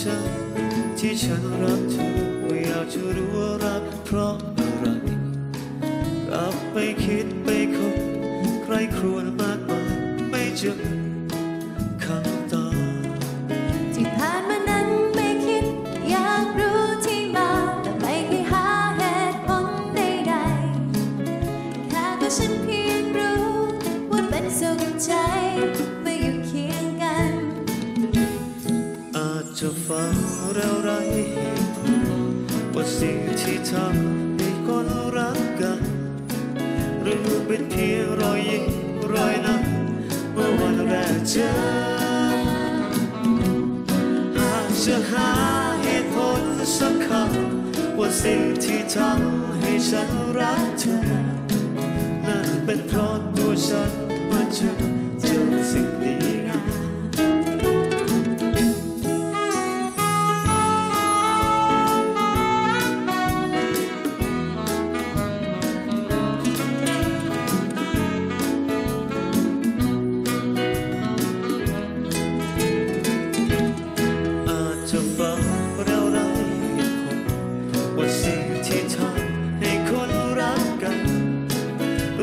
ฉัน ที่ฉันรักเธอไม่อยากจะรู้ว่ารักเพราะอะไรกลับไปคิดไปคบใครครวญมากมายไม่เจอคำตอบที่ผ่านมานั้นไม่คิดอยากรู้ที่มา แต่ไม่เคยหาเหตุผลใดๆแค่ตัวฉันเพียงรู้ว่าเป็นสุขใจ จะฟังแล้วไรเหตุผลว่าสิ่งที่ทำให้คนรักกัน หรือเป็นเพียงรอยยิ้มรอยนั้นเมื่อวันแรกเจอหากจะหาเหตุผลสักคำว่าสิ่งที่ทำให้ฉันรักเธอ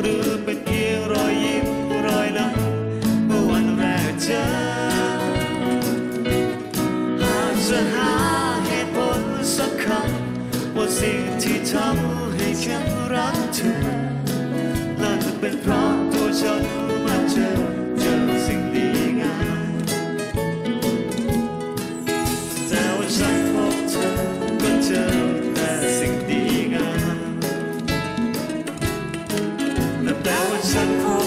หรือเป็นเพียงรอยยิ้มรอยนั้นเมื่อวันแรกเจอหากจะหาเหตุผลสักคำว่าสิ่งที่ทำให้ฉันรักเธอน่นเป็นเพราะตัวฉัน สิ่ง